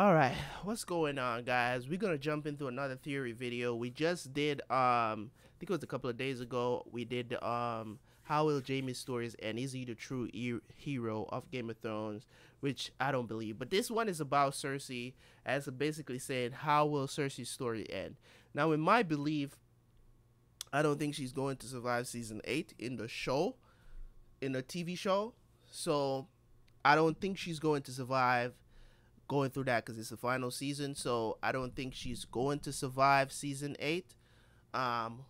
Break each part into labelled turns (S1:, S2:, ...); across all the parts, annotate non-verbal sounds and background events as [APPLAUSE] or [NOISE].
S1: All right, what's going on, guys? We're gonna jump into another theory video. We just did, um, I think it was a couple of days ago. We did, um, how will Jaime's stories end? Is he the true e- hero of Game of Thrones? Which I don't believe. But this one is about Cersei, as basically saying, how will Cersei's story end? Now, in my belief, I don't think she's going to survive season eight in the show, in the TV show. So, I don't think she's going to survive going through that because it's the final season. So I don't think she's going to survive season eight. Um,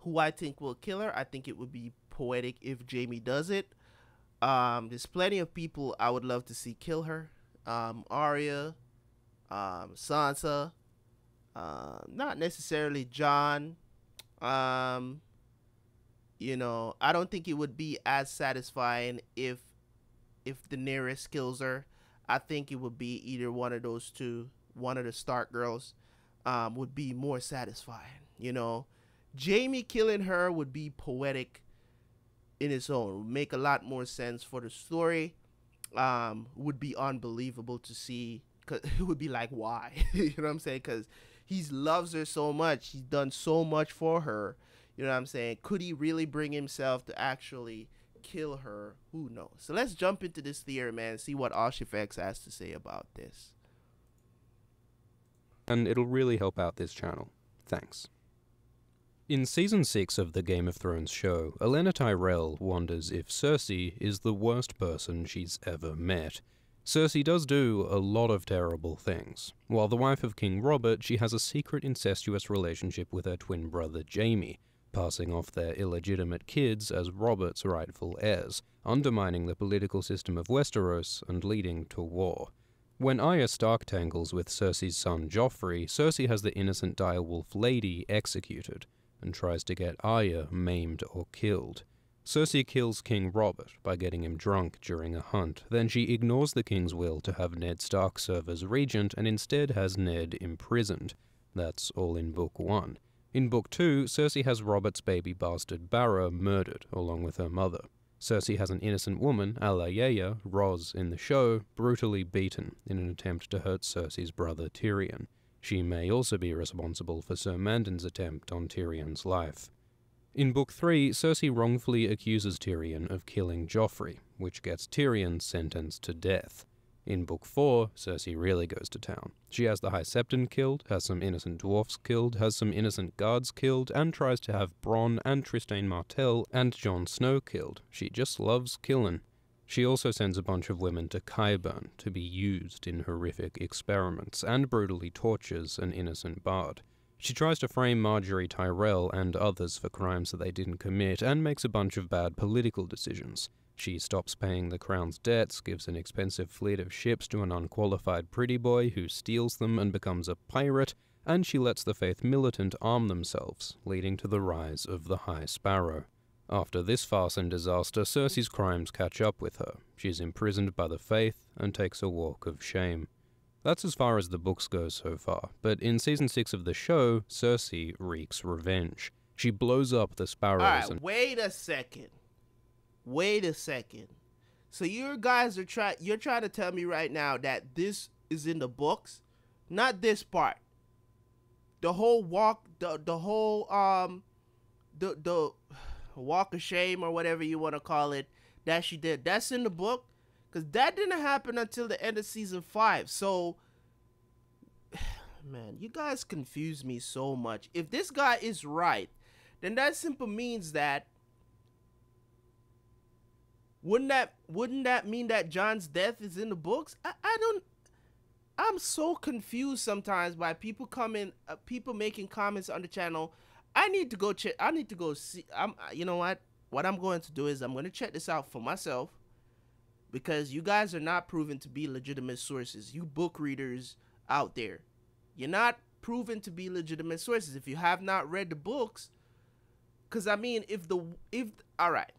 S1: who I think will kill her, I think it would be poetic if Jaime does it. Um, there's plenty of people I would love to see kill her. Um, Arya, um, Sansa, uh, not necessarily Jon. Um, you know, I don't think it would be as satisfying if if Daenerys kills her I think it would be either one of those two, one of the Stark girls, um, would be more satisfying. You know, Jaime killing her would be poetic in its own. Would make a lot more sense for the story. Um, would be unbelievable to see. Cause [LAUGHS] it would be like, why? [LAUGHS] you know what I'm saying? Because he loves her so much. He's done so much for her. You know what I'm saying? Could he really bring himself to actually kill her. Who knows? So let's jump into this theory, man, see what Archifex has to say about this.
S2: And it'll really help out this channel. Thanks. In season 6 of the Game of Thrones show, Olenna Tyrell wonders if Cersei is the worst person she's ever met. Cersei does do a lot of terrible things. While the wife of King Robert, she has a secret incestuous relationship with her twin brother Jaime, passing off their illegitimate kids as Robert's rightful heirs, undermining the political system of Westeros and leading to war. When Arya Stark tangles with Cersei's son Joffrey, Cersei has the innocent direwolf lady executed, and tries to get Arya maimed or killed. Cersei kills King Robert by getting him drunk during a hunt, then she ignores the king's will to have Ned Stark serve as regent and instead has Ned imprisoned. That's all in Book 1. In Book 2, Cersei has Robert's baby bastard Barra murdered, along with her mother. Cersei has an innocent woman, Alayaya, Ros, in the show, brutally beaten in an attempt to hurt Cersei's brother Tyrion. She may also be responsible for Sir Mandon's attempt on Tyrion's life. In Book 3, Cersei wrongfully accuses Tyrion of killing Joffrey, which gets Tyrion sentenced to death. In Book 4, Cersei really goes to town. She has the High Septon killed, has some innocent dwarfs killed, has some innocent guards killed, and tries to have Bronn and Trystane Martell and Jon Snow killed. She just loves killin'. She also sends a bunch of women to Qyburn to be used in horrific experiments, and brutally tortures an innocent bard. She tries to frame Margaery Tyrell and others for crimes that they didn't commit, and makes a bunch of bad political decisions. She stops paying the crown's debts, gives an expensive fleet of ships to an unqualified pretty boy who steals them and becomes a pirate, and she lets the Faith militant arm themselves, leading to the rise of the High Sparrow. After this farce and disaster, Cersei's crimes catch up with her. She is imprisoned by the Faith and takes a walk of shame. That's as far as the books go so far, but in season 6 of the show, Cersei wreaks revenge. She blows up the sparrows
S1: All right,
S2: and
S1: wait a second wait a second. So you guys are trying you're trying to tell me right now that this is in the books? Not this part. The whole walk the the whole um the the walk of shame or whatever you want to call it that she did. That's in the book cuz that didn't happen until the end of season 5. So [SIGHS] man, you guys confuse me so much. If this guy is right, then that simply means that wouldn't that wouldn't that mean that Jon's death is in the books? I, I don't. I'm so confused sometimes by people coming, uh, people making comments on the channel. I need to go check. I need to go see. I'm. You know what? What I'm going to do is I'm going to check this out for myself because you guys are not proven to be legitimate sources. You book readers out there, you're not proven to be legitimate sources if you have not read the books. Because I mean, if the if all right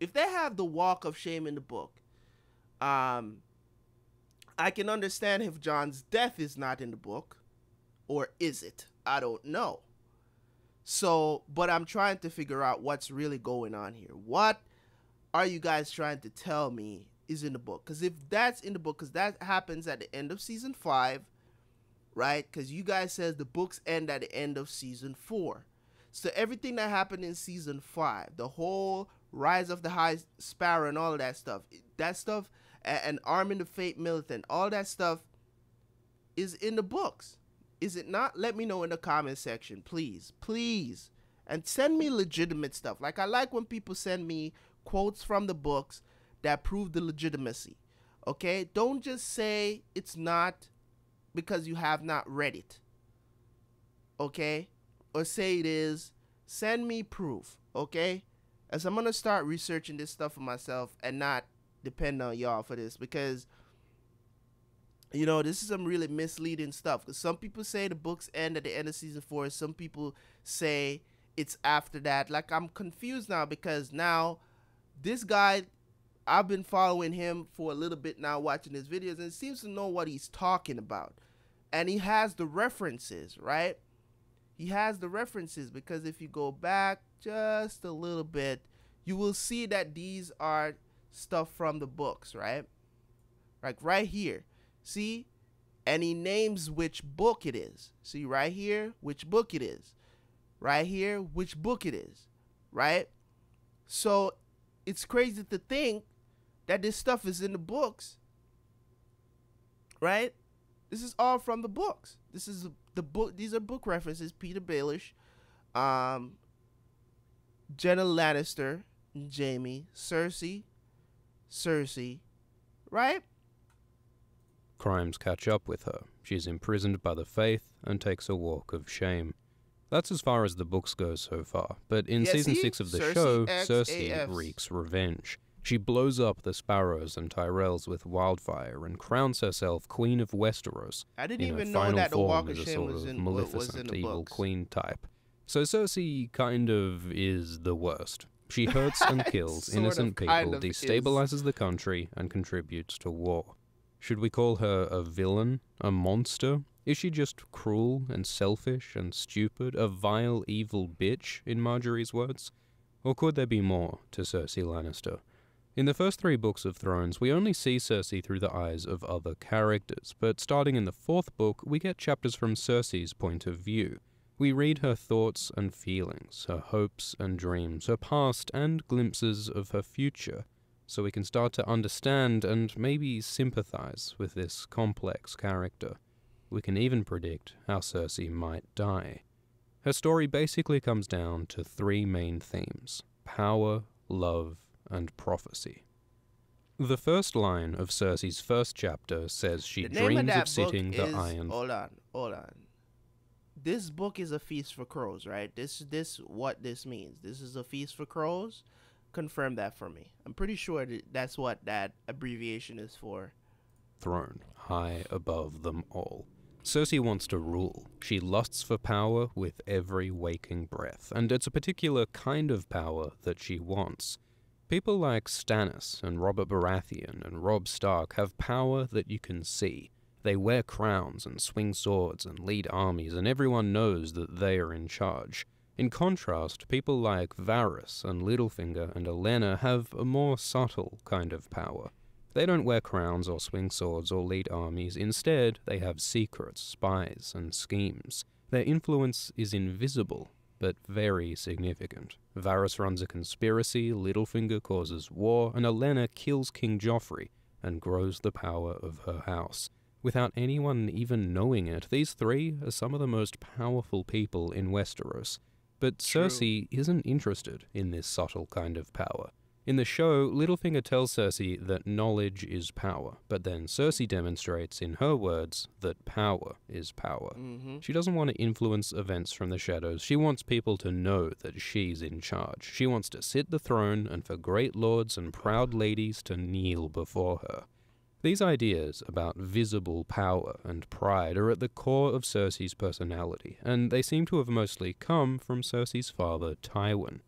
S1: if they have the walk of shame in the book, um, I can understand if Jon's death is not in the book, or is it? I don't know. So, but I'm trying to figure out what's really going on here. What are you guys trying to tell me is in the book. Because if that's in the book, because that happens at the end of season five, right? Because you guys says the books end at the end of season four. So everything that happened in season five, the whole rise of the High Sparrow and all that stuff, that stuff, and, and Armin the Faith Militant, all that stuff is in the books. Is it not? Let me know in the comment section, please, please, and send me legitimate stuff. Like I like when people send me quotes from the books that prove the legitimacy. Okay, don't just say it's not because you have not read it. Okay, or say it is. Send me proof. Okay, as I'm gonna start researching this stuff for myself and not depend on y'all for this because you know this is some really misleading stuff. Because some people say the books end at the end of season four. Some people say it's after that. Like i'm confused now because now this guy i've been following him for a little bit now watching his videos and seems to know what he's talking about. And he has the references right? He has the references because if you go back just a little bit you will see that these are stuff from the books right? Like right here. See? And he names which book it is. See right here which book it is. Right here which book it is right? So it's crazy to think that this stuff is in the books right? This is all from the books. This is the book these are book references petyr baelish um genna lannister jaime cersei cersei right
S2: Crimes catch up with her. She is imprisoned by the faith and takes a walk of shame. That's as far as the books go so far, but in
S1: Yeah,
S2: season
S1: see?
S2: 6 of the
S1: Cersei
S2: show,
S1: X
S2: Cersei
S1: AFs.
S2: wreaks revenge. She blows up the Sparrows and Tyrells with wildfire and crowns herself Queen of Westeros.
S1: i didn't even know that the walk of shame
S2: sort
S1: was
S2: of
S1: in, was in
S2: Maleficent,
S1: the
S2: evil
S1: books
S2: queen type. So Cersei kind of is the worst. She [LAUGHS] hurts and kills innocent
S1: kind
S2: people,
S1: of is.
S2: destabilizes the country, and contributes to war. Should we call her a villain? A monster? Is she just cruel and selfish and stupid? A vile, evil bitch, in Margaery's words? Or could there be more to Cersei Lannister? In the first three books of Thrones, we only see Cersei through the eyes of other characters, but starting in the fourth book, we get chapters from Cersei's point of view. We read her thoughts and feelings, her hopes and dreams, her past and glimpses of her future, so we can start to understand and maybe sympathize with this complex character. We can even predict how Cersei might die. Her story basically comes down to three main themes power, love, and prophecy. The first line of Cersei's first chapter says she
S1: name of
S2: dreams of sitting the iron.
S1: hold on hold on this book is a feast for crows right this this what this means this is a feast for crows confirm that for me i'm pretty sure that that's what that abbreviation is for
S2: throne, high above them all. Cersei wants to rule. She lusts for power with every waking breath, and it's a particular kind of power that she wants. People like Stannis and Robert Baratheon and Robb Stark have power that you can see. They wear crowns and swing swords and lead armies, and everyone knows that they are in charge. In contrast, people like Varys and Littlefinger and Olenna have a more subtle kind of power. They don't wear crowns or swing swords or lead armies. Instead, they have secrets, spies, and schemes. Their influence is invisible, but very significant. Varys runs a conspiracy, Littlefinger causes war, and Olenna kills King Joffrey and grows the power of her house. Without anyone even knowing it, these three are some of the most powerful people in Westeros. But
S1: True.
S2: Cersei isn't interested in this subtle kind of power. In the show, Littlefinger tells Cersei that knowledge is power, but then Cersei demonstrates, in her words, that power is power.
S1: mm-hmm.
S2: She doesn't want to influence events from the shadows. She wants people to know that she's in charge. She wants to sit the throne and for great lords and proud ladies to kneel before her. These ideas about visible power and pride are at the core of Cersei's personality, and they seem to have mostly come from Cersei's father, Tywin.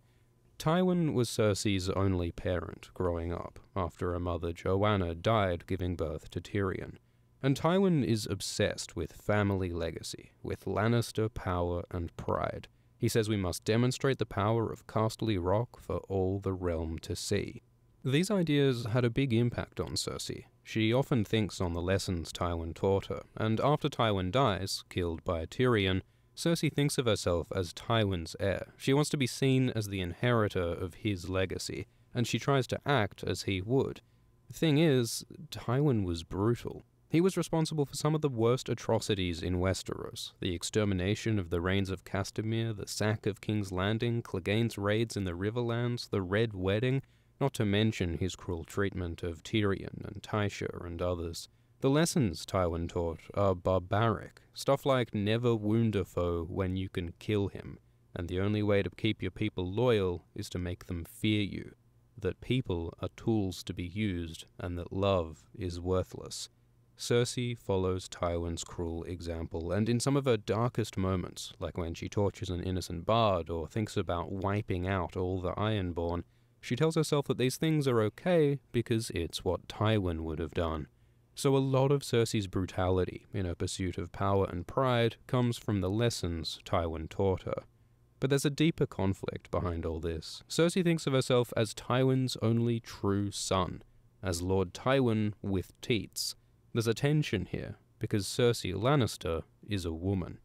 S2: Tywin was Cersei's only parent growing up, after her mother Joanna died giving birth to Tyrion. And Tywin is obsessed with family legacy, with Lannister power and pride. He says we must demonstrate the power of Casterly Rock for all the realm to see. These ideas had a big impact on Cersei. She often thinks on the lessons Tywin taught her, and after Tywin dies, killed by a Tyrion, Cersei thinks of herself as Tywin's heir. She wants to be seen as the inheritor of his legacy, and she tries to act as he would. The thing is, Tywin was brutal. He was responsible for some of the worst atrocities in Westeros the extermination of the Reynes of Castamere, the sack of King's Landing, Clegane's raids in the Riverlands, the Red Wedding, not to mention his cruel treatment of Tyrion and Tysha and others. The lessons Tywin taught are barbaric, stuff like never wound a foe when you can kill him, and the only way to keep your people loyal is to make them fear you, that people are tools to be used, and that love is worthless. Cersei follows Tywin's cruel example, and in some of her darkest moments, like when she tortures an innocent bard or thinks about wiping out all the Ironborn, she tells herself that these things are okay because it's what Tywin would have done. So a lot of Cersei's brutality in her pursuit of power and pride comes from the lessons Tywin taught her. But there's a deeper conflict behind all this. Cersei thinks of herself as Tywin's only true son, as Lord Tywin with teats. There's a tension here, because Cersei Lannister is a woman.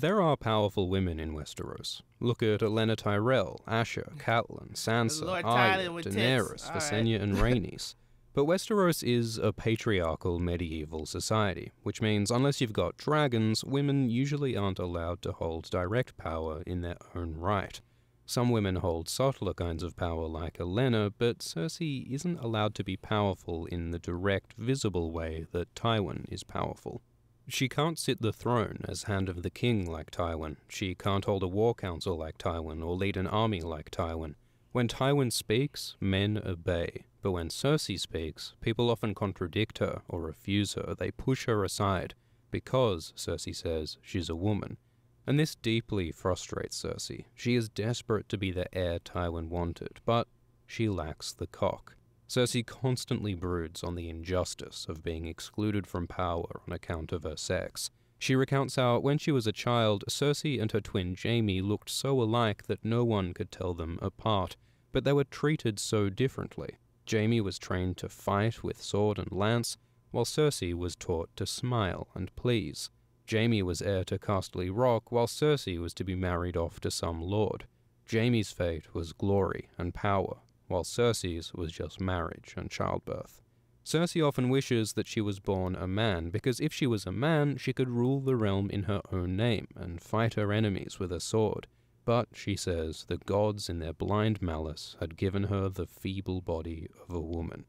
S2: There are powerful women in Westeros. Look at Olenna Tyrell, Asha, Catelyn, Sansa, Arya,
S1: Tywin with tits.
S2: Daenerys,
S1: All right.
S2: Visenya, and Rhaenys. [LAUGHS] But Westeros is a patriarchal medieval society, which means unless you've got dragons, women usually aren't allowed to hold direct power in their own right. Some women hold subtler kinds of power like Olenna, but Cersei isn't allowed to be powerful in the direct, visible way that Tywin is powerful. She can't sit the throne as Hand of the King like Tywin. She can't hold a war council like Tywin or lead an army like Tywin. When Tywin speaks, men obey. But when Cersei speaks, people often contradict her or refuse her. They push her aside because, Cersei says, she's a woman. And this deeply frustrates Cersei. She is desperate to be the heir Tywin wanted, but she lacks the cock. Cersei constantly broods on the injustice of being excluded from power on account of her sex. She recounts how, when she was a child, Cersei and her twin Jaime looked so alike that no one could tell them apart, but they were treated so differently. Jaime was trained to fight with sword and lance, while Cersei was taught to smile and please. Jaime was heir to Casterly Rock, while Cersei was to be married off to some lord. Jaime's fate was glory and power, while Cersei's was just marriage and childbirth. Cersei often wishes that she was born a man, because if she was a man, she could rule the realm in her own name and fight her enemies with a sword. But, she says, the gods in their blind malice had given her the feeble body of a woman.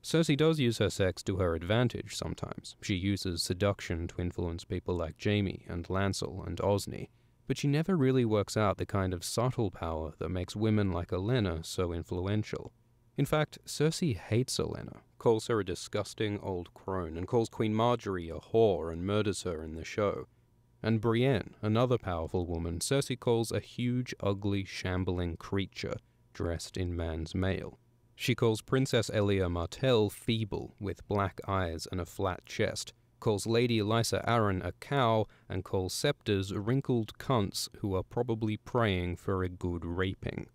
S2: Cersei does use her sex to her advantage sometimes. She uses seduction to influence people like Jaime and Lancel and Osney, but she never really works out the kind of subtle power that makes women like Olenna so influential. In fact, Cersei hates Olenna, calls her a disgusting old crone, and calls Queen Margaery a whore and murders her in the show. And Brienne, another powerful woman, Cersei calls a huge, ugly, shambling creature dressed in man's mail. She calls Princess Elia Martell feeble, with black eyes and a flat chest, calls Lady Lysa Arryn a cow, and calls Septas wrinkled cunts who are probably praying for a good raping.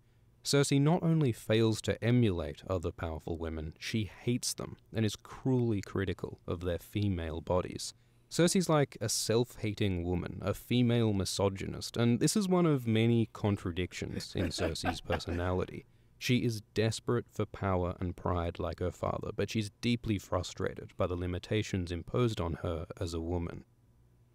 S2: Cersei not only fails to emulate other powerful women, she hates them and is cruelly critical of their female bodies. Cersei's like a self hating woman, a female misogynist, and this is one of many contradictions in [LAUGHS] Cersei's personality. She is desperate for power and pride like her father, but she's deeply frustrated by the limitations imposed on her as a woman.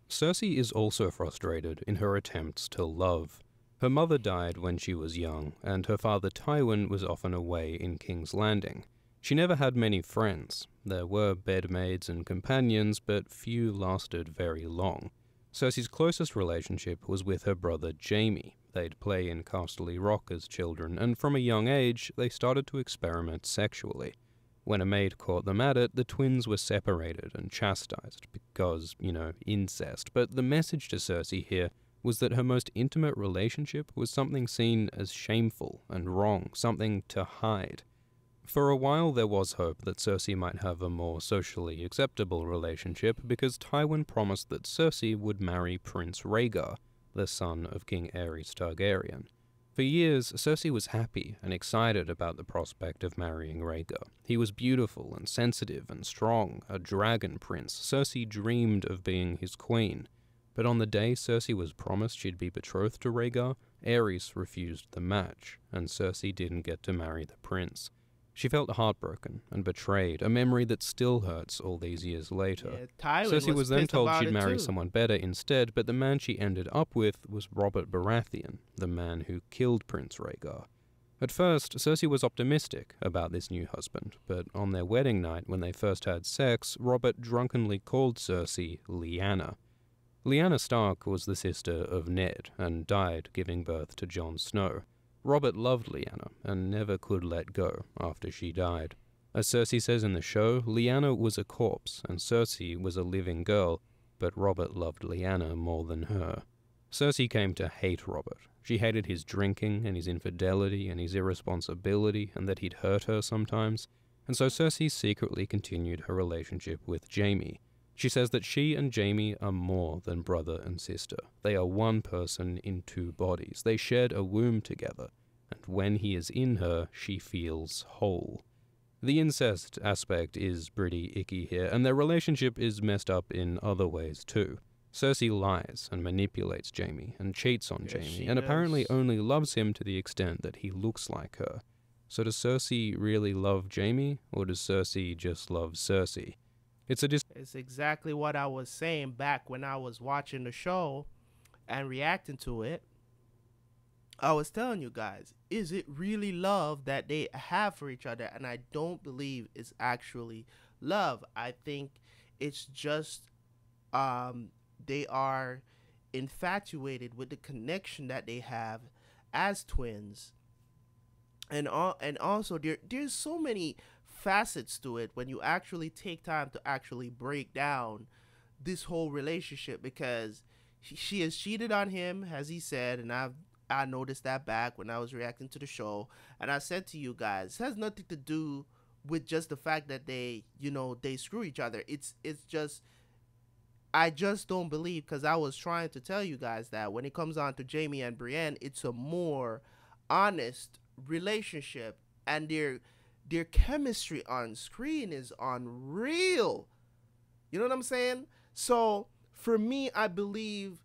S2: Cersei is also frustrated in her attempts to love. Her mother died when she was young, and her father Tywin was often away in King's Landing. She never had many friends. There were bedmaids and companions, but few lasted very long. Cersei's closest relationship was with her brother Jaime. They'd play in Casterly Rock as children, and from a young age, they started to experiment sexually. When a maid caught them at it, the twins were separated and chastised because, you know, incest. But the message to Cersei here was that her most intimate relationship was something seen as shameful and wrong, something to hide. For a while, there was hope that Cersei might have a more socially acceptable relationship because Tywin promised that Cersei would marry Prince Rhaegar, the son of King Aerys Targaryen. For years, Cersei was happy and excited about the prospect of marrying Rhaegar. He was beautiful and sensitive and strong, a dragon prince. Cersei dreamed of being his queen. But on the day Cersei was promised she'd be betrothed to Rhaegar, Aerys refused the match, and Cersei didn't get to marry the prince. She felt heartbroken and betrayed, a memory that still hurts all these years later.
S1: Yeah,
S2: Cersei was,
S1: was
S2: then told she'd marry
S1: too.
S2: someone better instead, but the man she ended up with was Robert Baratheon, the man who killed Prince Rhaegar. At first, Cersei was optimistic about this new husband, but on their wedding night, when they first had sex, Robert drunkenly called Cersei Lyanna. Lyanna Stark was the sister of Ned and died giving birth to Jon Snow. Robert loved Lyanna and never could let go after she died. As Cersei says in the show, Lyanna was a corpse and Cersei was a living girl, but Robert loved Lyanna more than her. Cersei came to hate Robert. She hated his drinking and his infidelity and his irresponsibility and that he'd hurt her sometimes. And so Cersei secretly continued her relationship with Jaime. She says that she and Jaime are more than brother and sister. They are one person in two bodies. They shared a womb together, and when he is in her, she feels whole. The incest aspect is pretty icky here, and their relationship is messed up in other ways too. Cersei lies and manipulates Jaime and cheats on
S1: she
S2: and apparently only loves him to the extent that he looks like her. So does Cersei really love Jaime, or does Cersei just love Cersei? It's a dis-
S1: It's exactly what I was saying back when I was watching the show and reacting to it. I was telling you guys, is it really love that they have for each other? And I don't believe it's actually love. I think it's just um they are infatuated with the connection that they have as twins. And all, and also there there's so many facets to it when you actually take time to actually break down this whole relationship because she, she has cheated on him as he said and I've I noticed that back when I was reacting to the show. And I said to you guys it has nothing to do with just the fact that they you know they screw each other. It's it's just I just don't believe because I was trying to tell you guys that when it comes on to Jaime and Brienne it's a more honest relationship and their their chemistry on screen is unreal. You know what I'm saying? So for me, I believe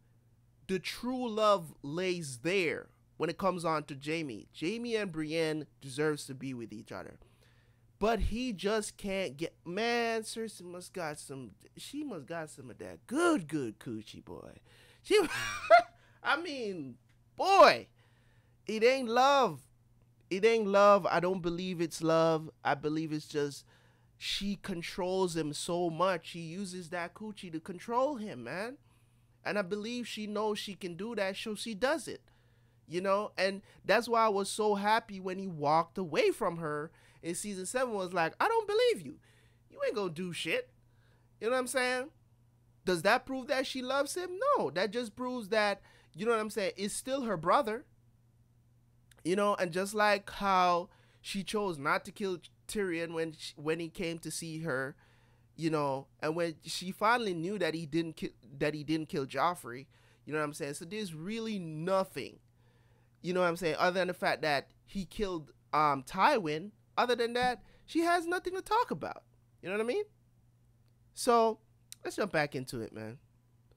S1: the true love lays there when it comes on to Jaime. Jaime and Brienne deserves to be with each other. But he just can't get man, Cersei must got some she must got some of that good, good coochie boy. She [LAUGHS] I mean, boy, it ain't love it ain't love. I don't believe it's love. I believe it's just she controls him so much. She uses that coochie to control him, man. And I believe she knows she can do that, so she does it. You know, and that's why I was so happy when he walked away from her in season seven. Was like, I don't believe you. You ain't gonna do shit. You know what I'm saying? Does that prove that she loves him? No, that just proves that you know what I'm saying. It's still her brother. You know, and just like how she chose not to kill Tyrion when she, when he came to see her, you know, and when she finally knew that he didn't ki- that he didn't kill Joffrey, you know what I'm saying? So there's really nothing, you know what I'm saying, other than the fact that he killed um Tywin. Other than that, she has nothing to talk about. You know what I mean? So let's jump back into it, man.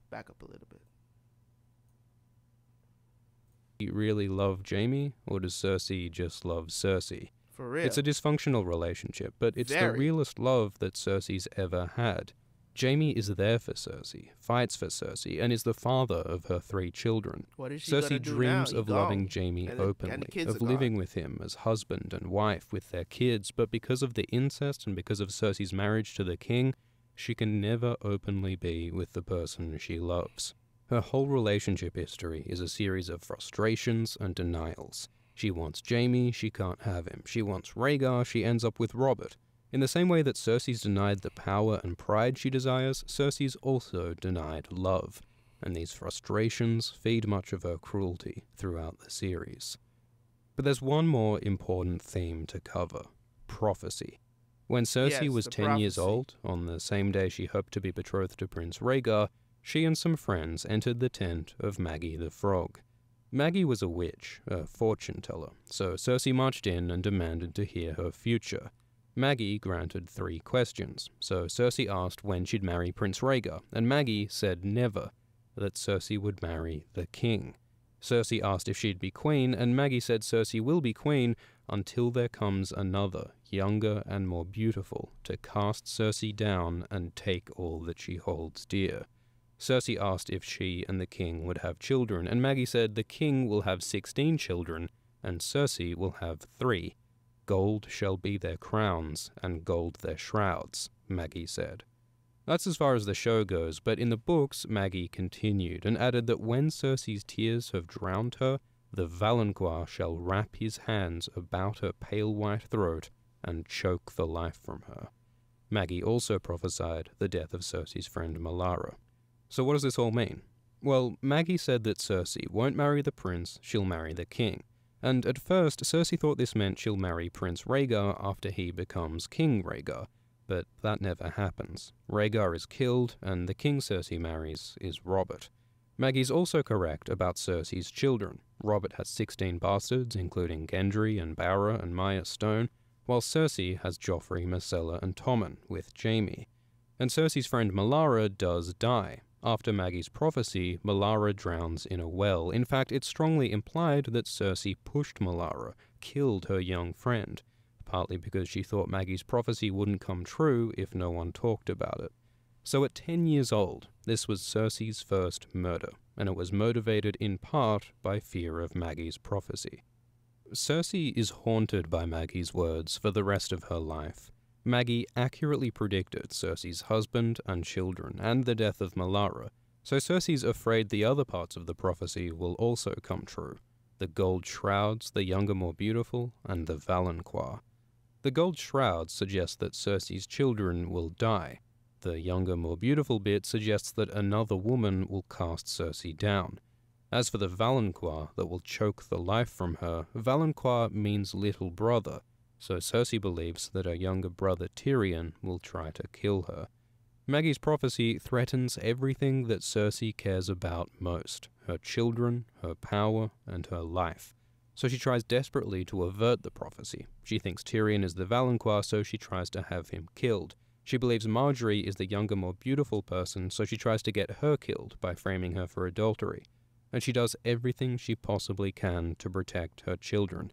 S1: Back up a little bit.
S2: Really love Jaime, or does Cersei just love Cersei?
S1: For real.
S2: It's a dysfunctional relationship, but it's the
S1: Very.
S2: realest love that Cersei's ever had. Jaime is there for Cersei, fights for Cersei, and is the father of her three children.
S1: what is she
S2: Cersei
S1: do
S2: dreams of loving
S1: gone. And the- and the
S2: openly, of living
S1: gone.
S2: with him as husband and wife with their kids, but because of the incest and because of Cersei's marriage to the king, she can never openly be with the person she loves. Her whole relationship history is a series of frustrations and denials. She wants Jaime, she can't have him. She wants Rhaegar, she ends up with Robert. In the same way that Cersei's denied the power and pride she desires, Cersei's also denied love, and these frustrations feed much of her cruelty throughout the series. But there's one more important theme to cover prophecy. When Cersei
S1: Yes,
S2: was
S1: the
S2: 10 years old, on the same day she hoped to be betrothed to Prince Rhaegar, she and some friends entered the tent of Maggie the Frog. Maggie was a witch, a fortune teller, so Cersei marched in and demanded to hear her future. Maggie granted three questions, so Cersei asked when she'd marry Prince Rhaegar, and Maggie said never, that Cersei would marry the king. Cersei asked if she'd be queen, and Maggie said Cersei will be queen until there comes another, younger and more beautiful, to cast Cersei down and take all that she holds dear. Cersei asked if she and the king would have children, and Maggie said the king will have sixteen children, and Cersei will have three. Gold shall be their crowns, and gold their shrouds, Maggie said. That's as far as the show goes, but in the books, Maggie continued and added that when Cersei's tears have drowned her, the Valonqar shall wrap his hands about her pale white throat and choke the life from her. Maggie also prophesied the death of Cersei's friend Melara. So what does this all mean? Well, Maggie said that Cersei won't marry the prince, she'll marry the king. And at first, Cersei thought this meant she'll marry Prince Rhaegar after he becomes King Rhaegar, but that never happens. Rhaegar is killed, and the king Cersei marries is Robert. Maggie's also correct about Cersei's children. Robert has 16 bastards, including Gendry and Barra and Mya Stone, while Cersei has Joffrey, Myrcella, and Tommen, with Jaime. And Cersei's friend Melara does die. After Maggie's prophecy, Melara drowns in a well. In fact, it's strongly implied that Cersei pushed Melara, killed her young friend partly because she thought Maggie's prophecy wouldn't come true if no one talked about it. So at 10 years old, this was Cersei's first murder, and it was motivated in part by fear of Maggie's prophecy. Cersei is haunted by Maggie's words for the rest of her life. Maggie accurately predicted Cersei's husband and children and the death of Melara, so Cersei's afraid the other parts of the prophecy will also come true the gold shrouds, the younger more beautiful, and the Valonqar. The gold shrouds suggest that Cersei's children will die. The younger, more beautiful bit suggests that another woman will cast Cersei down. As for the Valonqar that will choke the life from her, Valonqar means little brother, so Cersei believes that her younger brother Tyrion will try to kill her. Maggie's prophecy threatens everything that Cersei cares about most her children, her power, and her life so she tries desperately to avert the prophecy. She thinks Tyrion is the Valonqar, so she tries to have him killed. She believes Margaery is the younger, more beautiful person, so she tries to get her killed by framing her for adultery. And she does everything she possibly can to protect her children.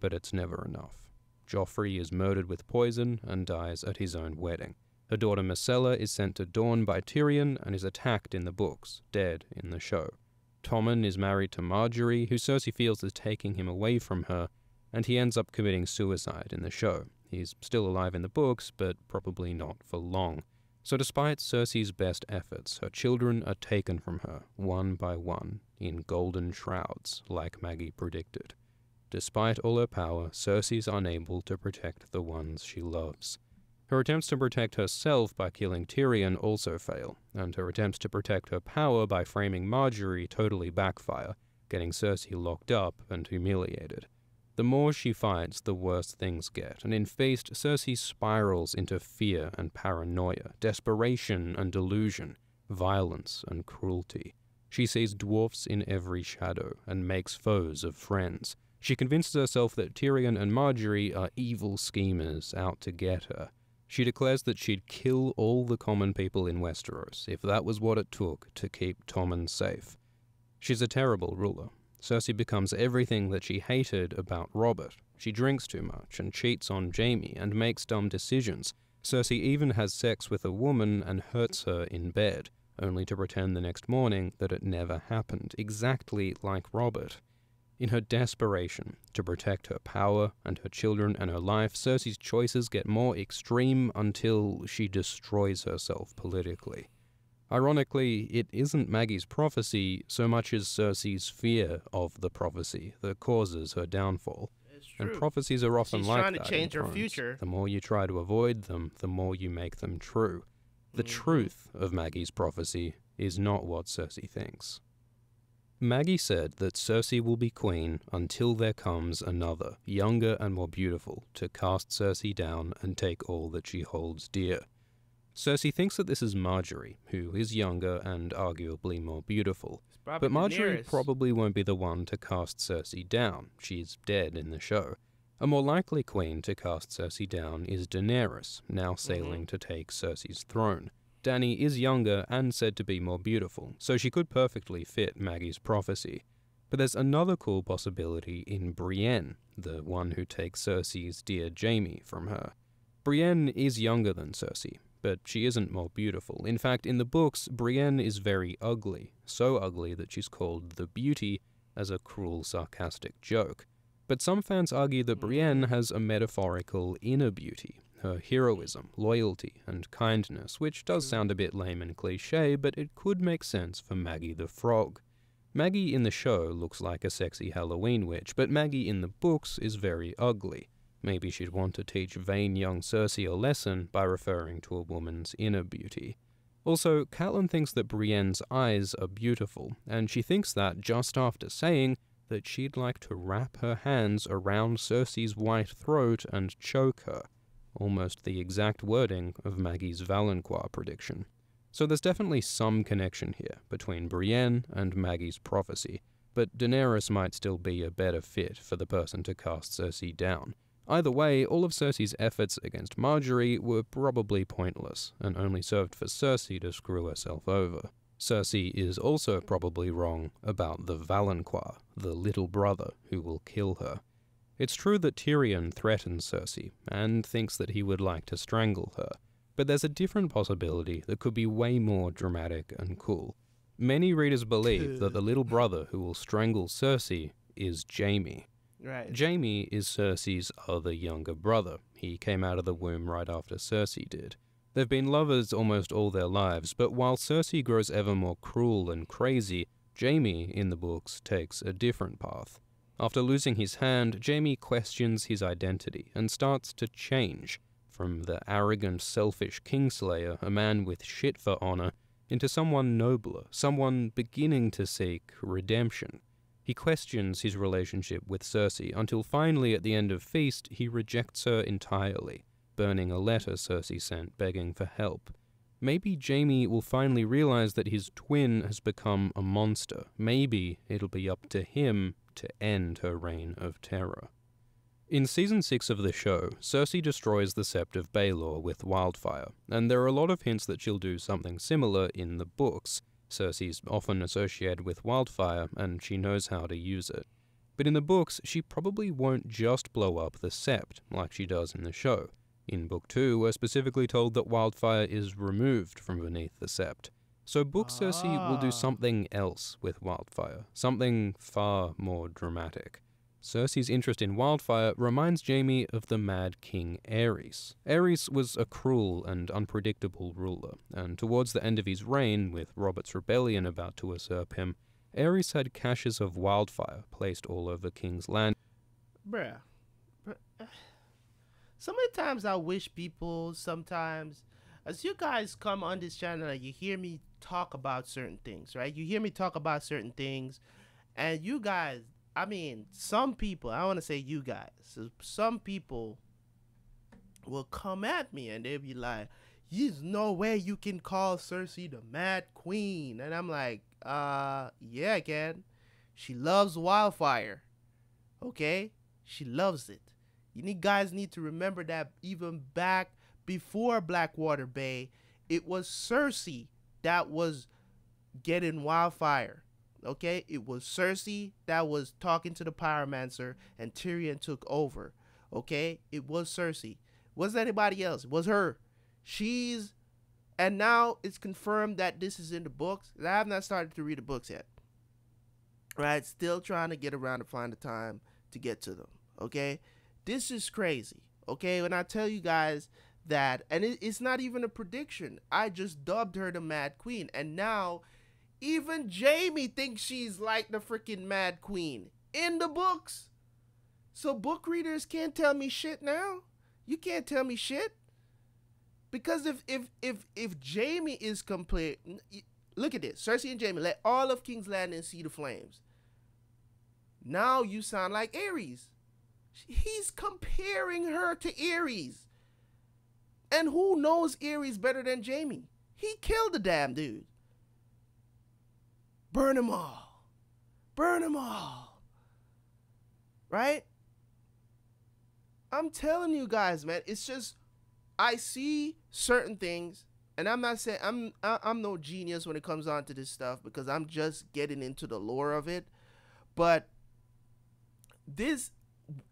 S2: But it's never enough. Joffrey is murdered with poison and dies at his own wedding. Her daughter Myrcella is sent to Dorne by Tyrion and is attacked in the books, dead in the show. Tommen is married to Margaery, who Cersei feels is taking him away from her, and he ends up committing suicide in the show. He's still alive in the books, but probably not for long. So, despite Cersei's best efforts, her children are taken from her, one by one, in golden shrouds, like Maggie predicted. Despite all her power, Cersei's unable to protect the ones she loves. Her attempts to protect herself by killing Tyrion also fail, and her attempts to protect her power by framing Margaery totally backfire, getting Cersei locked up and humiliated. The more she fights, the worse things get, and in Feast, Cersei spirals into fear and paranoia, desperation and delusion, violence and cruelty. She sees dwarfs in every shadow and makes foes of friends. She convinces herself that Tyrion and Margaery are evil schemers out to get her, she declares that she'd kill all the common people in Westeros if that was what it took to keep Tommen safe. She's a terrible ruler. Cersei becomes everything that she hated about Robert. She drinks too much and cheats on Jaime and makes dumb decisions. Cersei even has sex with a woman and hurts her in bed, only to pretend the next morning that it never happened, exactly like Robert. In her desperation to protect her power and her children and her life, Cersei's choices get more extreme until she destroys herself politically. Ironically, it isn't Maggie's prophecy so much as Cersei's fear of the prophecy that causes her downfall. And prophecies are often
S1: She's
S2: like
S1: trying
S2: that.
S1: to change
S2: in
S1: her future.
S2: The more you try to avoid them, the more you make them true. The
S1: Mhm.
S2: truth of Maggie's prophecy is not what Cersei thinks. Maggie said that Cersei will be queen until there comes another, younger and more beautiful, to cast Cersei down and take all that she holds dear. Cersei thinks that this is Margaery, who is younger and arguably more beautiful. But
S1: Margaery
S2: probably won't be the one to cast Cersei down. She's dead in the show. A more likely queen to cast Cersei down is Daenerys, now sailing to take Cersei's throne. Dany is younger and said to be more beautiful, so she could perfectly fit Maggie's prophecy. But there's another cool possibility in Brienne, the one who takes Cersei's dear Jaime from her. Brienne is younger than Cersei, but she isn't more beautiful. In fact, in the books, Brienne is very ugly, so ugly that she's called the Beauty as a cruel, sarcastic joke. But some fans argue that Brienne has a metaphorical inner beauty, her heroism, loyalty, and kindness, which does hmm. sound a bit lame and cliche, but it could make sense for Maggie the Frog. Maggie in the show looks like a sexy Halloween witch, but Maggie in the books is very ugly. Maybe she'd want to teach vain young Cersei a lesson by referring to a woman's inner beauty. Also, Catelyn thinks that Brienne's eyes are beautiful, and she thinks that just after saying that she'd like to wrap her hands around Cersei's white throat and choke her. Almost the exact wording of Maggie's Valonqar prediction. So there's definitely some connection here between Brienne and Maggie's prophecy, but Daenerys might still be a better fit for the person to cast Cersei down. Either way, all of Cersei's efforts against Margaery were probably pointless, and only served for Cersei to screw herself over. Cersei is also probably wrong about the Valonqar, the little brother who will kill her. It's true that Tyrion threatens Cersei and thinks that he would like to strangle her, but there's a different possibility that could be way more dramatic and cool. Many readers believe that the little [LAUGHS] brother who will strangle Cersei is Jaime.
S1: Right.
S2: Jaime is Cersei's other younger brother. He came out of the womb right after Cersei did. They've been lovers almost all their lives, but while Cersei grows ever more cruel and crazy, Jaime in the books takes a different path. After losing his hand, Jaime questions his identity and starts to change from the arrogant, selfish Kingslayer, a man with shit for honor, into someone nobler, someone beginning to seek redemption. He questions his relationship with Cersei until finally, at the end of Feast, he rejects her entirely, burning a letter Cersei sent begging for help. Maybe Jaime will finally realize that his twin has become a monster. Maybe it'll be up to him to end her reign of terror. In season 6 of the show, Cersei destroys the Sept of Baelor with wildfire, and there are a lot of hints that she'll do something similar in the books. Cersei's often associated with wildfire, and she knows how to use it. But in the books, she probably won't just blow up the Sept, like she does in the show. In Book 2, we're specifically told that wildfire is removed from beneath the Sept. So Book Cersei will do
S1: Ah.
S2: something else with wildfire, something far more dramatic. Cersei's interest in wildfire reminds Jaime of the Mad King Aerys. Aerys was a cruel and unpredictable ruler, and towards the end of his reign, with Robert's rebellion about to usurp him, Aerys had caches of wildfire placed all over King's Land.
S1: Bruh. Bruh. So many times I wish people sometimes, as you guys come on this channel and you hear me talk about certain things, right? You hear me talk about certain things, and you guys, I mean, some people, I want to say you guys, some people will come at me and they'll be like, there's no way you can call Cersei the Mad Queen. And I'm like, uh, yeah, I can. She loves wildfire. Okay? She loves it. You need guys need to remember that even back before Blackwater Bay, it was Cersei that was getting wildfire. Okay? It was Cersei that was talking to the pyromancer and Tyrion took over. Okay? It was Cersei. Was anybody else? It was her. She's and now it's confirmed that this is in the books. I have not started to read the books yet. Right? Still trying to get around to find the time to get to them. Okay? This is crazy. Okay? When I tell you guys that, and it, it's not even a prediction, I just dubbed her the Mad Queen. And now, even Jaime thinks she's like the freaking Mad Queen in the books. So, book readers can't tell me shit now. You can't tell me shit. Because if if if if Jaime is complete, look at this: Cersei and Jaime let all of King's Landing see the flames. Now you sound like Aerys. He's comparing her to Aerys. And who knows Aerys better than Jaime? He killed the damn dude. Burn them all. Burn them all. Right? I'm telling you guys, man, it's just I see certain things and I'm not saying I'm I'm no genius when it comes on to this stuff because I'm just getting into the lore of it. But this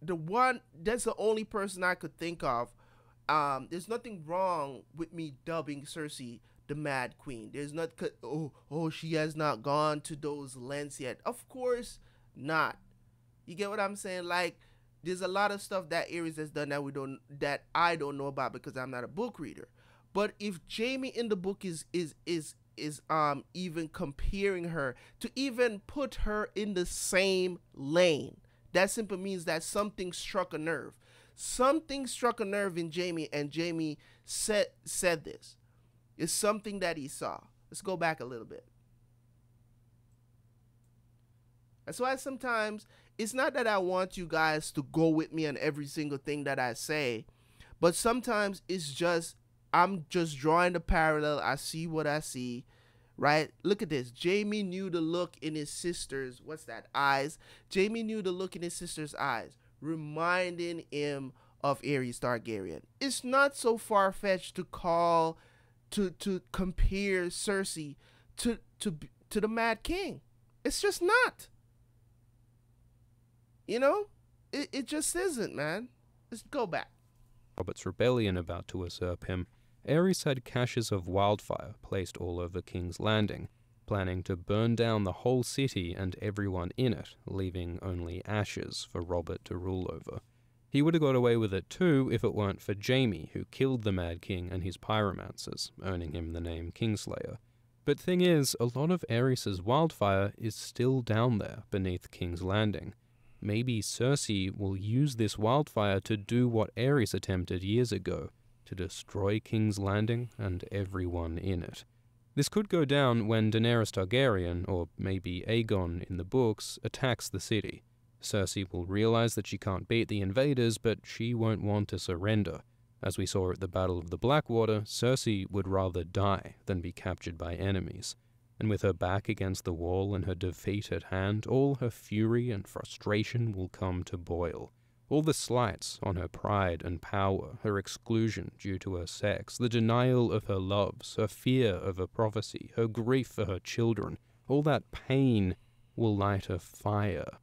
S1: the one that's the only person I could think of. Um, there's nothing wrong with me dubbing Cersei the Mad Queen. There's not oh oh she has not gone to those lengths yet. Of course not. You get what I'm saying? Like there's a lot of stuff that Aerys has done that we don't that I don't know about because I'm not a book reader. But if Jaime in the book is is is is um even comparing her to even put her in the same lane, that simply means that something struck a nerve. Something struck a nerve in Jaime, and Jaime said said this. It's something that he saw. Let's go back a little bit. That's why sometimes it's not that I want you guys to go with me on every single thing that I say, but sometimes it's just I'm just drawing the parallel. I see what I see, right? Look at this. Jaime knew the look in his sister's what's that eyes. Jaime knew the look in his sister's eyes, reminding him of Aerys Targaryen. It's not so far fetched to call, to to compare Cersei to to to the Mad King. It's just not. You know, it, it just isn't, man. Let's go back.
S2: Robert's rebellion about to usurp him, Aerys had caches of wildfire placed all over King's Landing, planning to burn down the whole city and everyone in it, leaving only ashes for Robert to rule over. He would have got away with it too if it weren't for Jaime, who killed the Mad King and his pyromancers, earning him the name Kingslayer. But thing is, a lot of Aerys's wildfire is still down there beneath King's Landing, maybe Cersei will use this wildfire to do what Aerys attempted years ago destroy King's Landing and everyone in it. This could go down when Daenerys Targaryen, or maybe Aegon in the books, attacks the city. Cersei will realize that she can't beat the invaders, but she won't want to surrender. As we saw at the Battle of the Blackwater, Cersei would rather die than be captured by enemies and with her back against the wall and her defeat at hand, all her fury and frustration will come to boil. All the slights on her pride and power, her exclusion due to her sex, the denial of her loves, her fear of a prophecy, her grief for her children, all that pain will light a fire.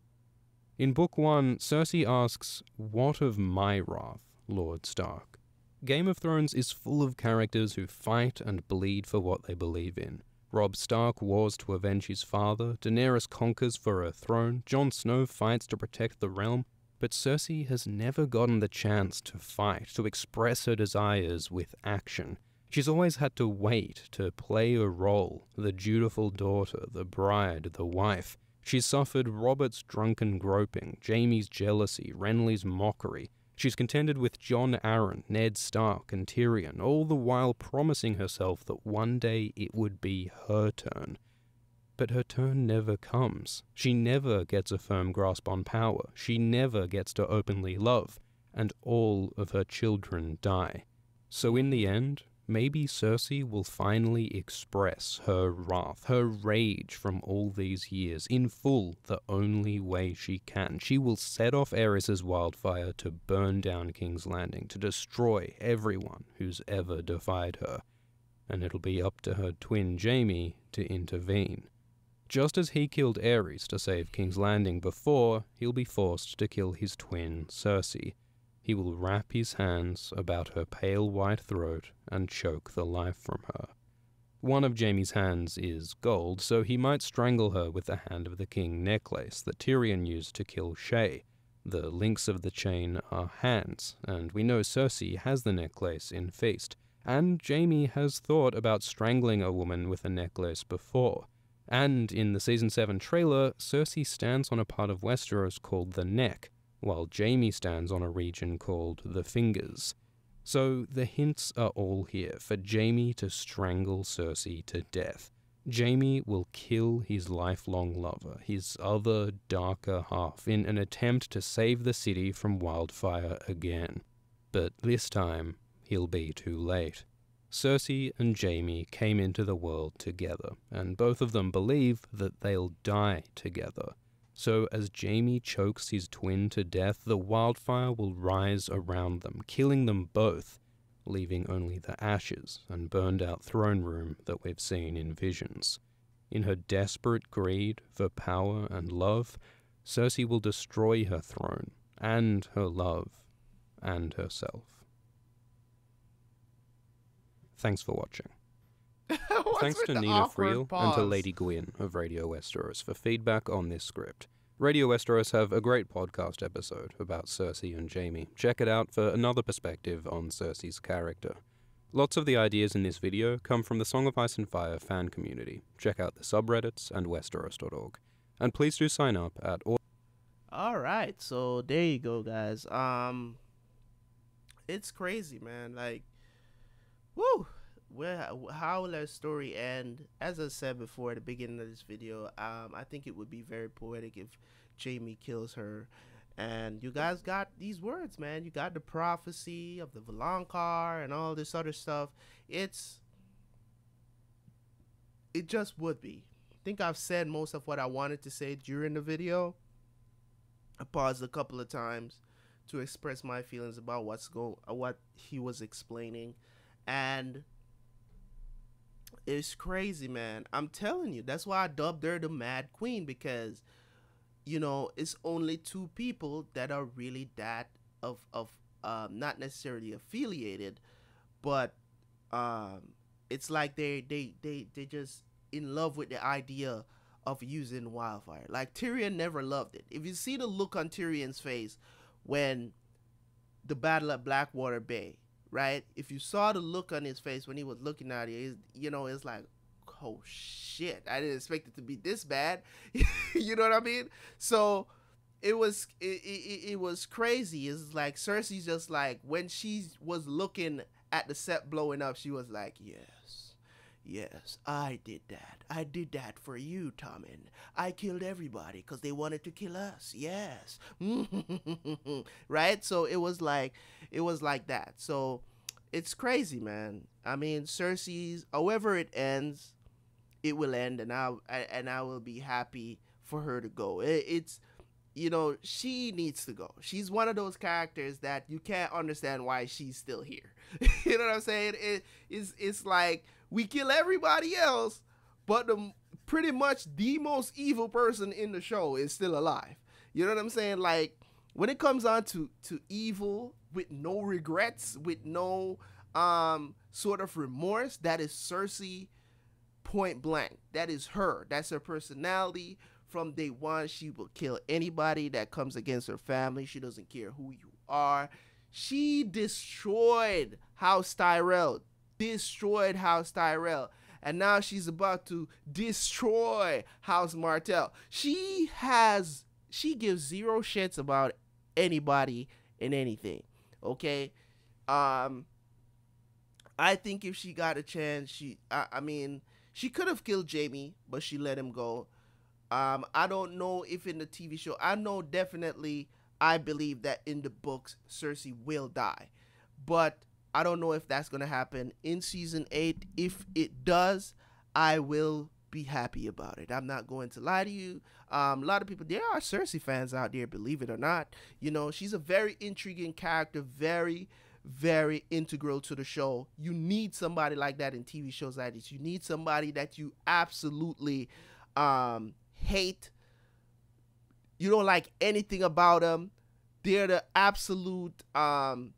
S2: In Book 1, Cersei asks, What of my wrath, Lord Stark? Game of Thrones is full of characters who fight and bleed for what they believe in. Robb Stark wars to avenge his father, Daenerys conquers for her throne, Jon Snow fights to protect the realm, but Cersei has never gotten the chance to fight, to express her desires with action. She's always had to wait to play a role, the dutiful daughter, the bride, the wife. She's suffered Robert's drunken groping, Jaime's jealousy, Renly's mockery, She's contended with Jon Arryn, Ned Stark, and Tyrion, all the while promising herself that one day it would be her turn. But her turn never comes. She never gets a firm grasp on power. She never gets to openly love. And all of her children die. So in the end, maybe Cersei will finally express her wrath, her rage from all these years, in full, the only way she can. She will set off Aerys's wildfire to burn down King's Landing, to destroy everyone who's ever defied her. And it'll be up to her twin Jaime to intervene. Just as he killed Aerys to save King's Landing before, he'll be forced to kill his twin Cersei he will wrap his hands about her pale white throat and choke the life from her. One of Jaime's hands is gold, so he might strangle her with the hand of the king necklace that Tyrion used to kill Shae. The links of the chain are hands, and we know Cersei has the necklace in Feast, and Jaime has thought about strangling a woman with a necklace before. And in the season 7 trailer, Cersei stands on a part of Westeros called the Neck, while Jaime stands on a region called the Fingers. So the hints are all here for Jaime to strangle Cersei to death. Jaime will kill his lifelong lover, his other darker half, in an attempt to save the city from wildfire again. But this time, he'll be too late. Cersei and Jaime came into the world together, and both of them believe that they'll die together. So, as Jaime chokes his twin to death, the wildfire will rise around them, killing them both, leaving only the ashes and burned out throne room that we've seen in visions. In her desperate greed for power and love, Cersei will destroy her throne, and her love, and herself. Thanks for watching. [LAUGHS] Thanks to Nina Friel and to Lady Gwyn of Radio Westeros for feedback on this script. Radio Westeros have a great podcast episode about Cersei and Jaime. Check it out for another perspective on Cersei's character. Lots of the ideas in this video come from the Song of Ice and Fire fan community. Check out the subreddits and westeros.org. And please do sign up at all.
S1: All right, so there you go, guys. Um, it's crazy, man. Like, woo. Well, how will our story end? As I said before at the beginning of this video, um, I think it would be very poetic if Jaime kills her. And you guys got these words, man. You got the prophecy of the Valonqar and all this other stuff. It's it just would be. I think I've said most of what I wanted to say during the video. I paused a couple of times to express my feelings about what's go what he was explaining and it's crazy man. I'm telling you that's why i dubbed her the mad queen because you know it's only two people that are really that of of um, not necessarily affiliated but um it's like they they they they just in love with the idea of using wildfire. Like tyrion never loved it. If you see the look on tyrion's face when the battle at blackwater bay right if you saw the look on his face when he was looking at it you know it's like oh shit, I didn't expect it to be this bad. [LAUGHS] you know what I mean? So it was it, it, it was crazy. It's like Cersei's just like when she was looking at the sept blowing up, she was like, yes. Yes, I did that. I did that for you, Tommen. I killed everybody because they wanted to kill us. Yes. [LAUGHS] right? So it was like it was like that. So it's crazy, man. I mean, Cersei's however it ends, it will end and I and I will be happy for her to go. It, it's you know, she needs to go. She's one of those characters that you can't understand why she's still here. [LAUGHS] you know what I'm saying? It is it's like we kill everybody else, but the pretty much the most evil person in the show is still alive. You know what I'm saying? Like when it comes on to to evil with no regrets, with no um sort of remorse, that is Cersei point blank. That is her. That's her personality. From day one, she will kill anybody that comes against her family. She doesn't care who you are. She destroyed House Tyrell. Destroyed House Tyrell. And now she's about to destroy House Martell. She has she gives zero shits about anybody and anything. Okay? Um I think if she got a chance, she I, I mean she could have killed Jaime, but she let him go. Um, I don't know if in the TV show, I know definitely, I believe that in the books, Cersei will die. But I don't know if that's going to happen in season 8. If it does, I will be happy about it. I'm not going to lie to you. Um, a lot of people, there are Cersei fans out there, believe it or not. You know, she's a very intriguing character, very very integral to the show. You need somebody like that in TV shows like this. You need somebody that you absolutely um, hate. You don't like anything about them. They're the absolute um,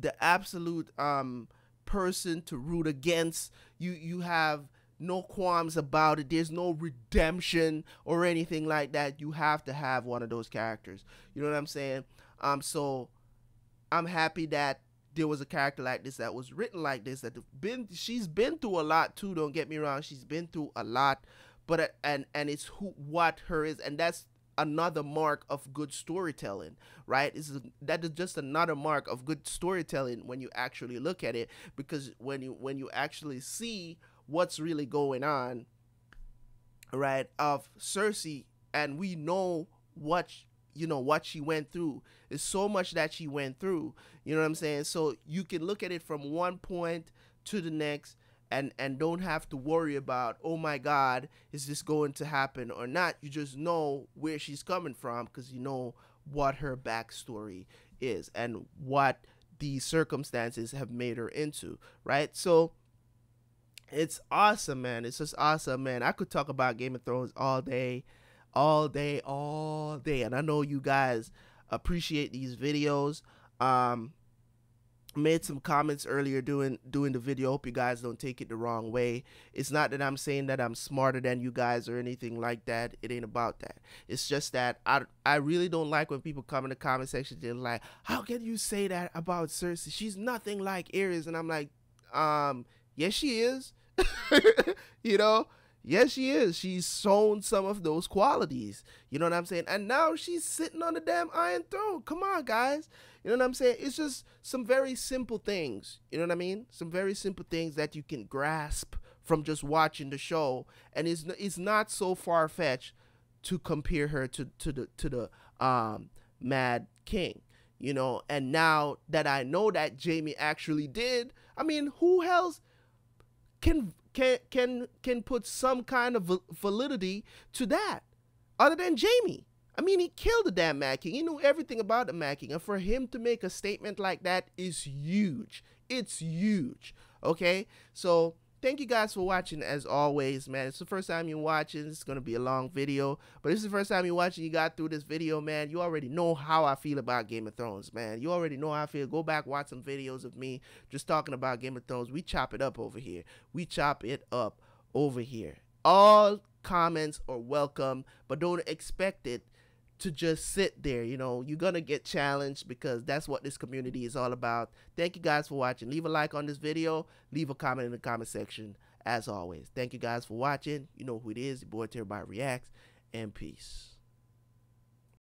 S1: the absolute um, person to root against. You you have no qualms about it. There's no redemption or anything like that. You have to have one of those characters. You know what I'm saying? Um, so I'm happy that there was a character like this that was written like this that been she's been through a lot too don't get me wrong she's been through a lot but uh, and and it's who what her is and that's another mark of good storytelling right is that is just another mark of good storytelling when you actually look at it because when you when you actually see what's really going on right of Cersei and we know what you know what she went through. It's so much that she went through. You know what I'm saying? So you can look at it from one point to the next and and don't have to worry about oh my god is this going to happen or not? You just know where she's coming from because you know what her backstory is and what the circumstances have made her into right? So it's awesome man. It's just awesome man. I could talk about game of thrones all day all day all day. And i know you guys appreciate these videos. Um made some comments earlier doing doing the video. Hope you guys don't take it the wrong way. It's not that i'm saying that i'm smarter than you guys or anything like that. It ain't about that. It's just that i i really don't like when people come in the comment section they're like how can you say that about cersei? She's nothing like aerys and i'm like um yes she is. [LAUGHS] You know Yes, she is. She's shown some of those qualities. You know what I'm saying? And now she's sitting on the damn Iron Throne. Come on, guys. You know what I'm saying? It's just some very simple things. You know what I mean? Some very simple things that you can grasp from just watching the show, and it's it's not so far fetched to compare her to to the to the um Mad King. You know, and now that I know that Jaime actually did, I mean, who else can can can can put some kind of validity to that other than Jaime. I mean, he killed the damn Mad King. He knew everything about the Mad King. And for him to make a statement like that is huge. It's huge. Okay? So, thank you guys for watching as always, man. It's the first time you're watching. It's going to be a long video. But it's the first time you're watching. You got through this video, man. You already know how I feel about Game of Thrones, man. You already know how I feel. Go back, watch some videos of me just talking about Game of Thrones. We chop it up over here. We chop it up over here. All comments are welcome, but don't expect it to just sit there. You know, you're going to get challenged because that's what this community is all about. Thank you guys for watching. Leave a like on this video. Leave a comment in the comment section as always. Thank you guys for watching. You know who it is. Your boy Terabyt Reacts. And peace.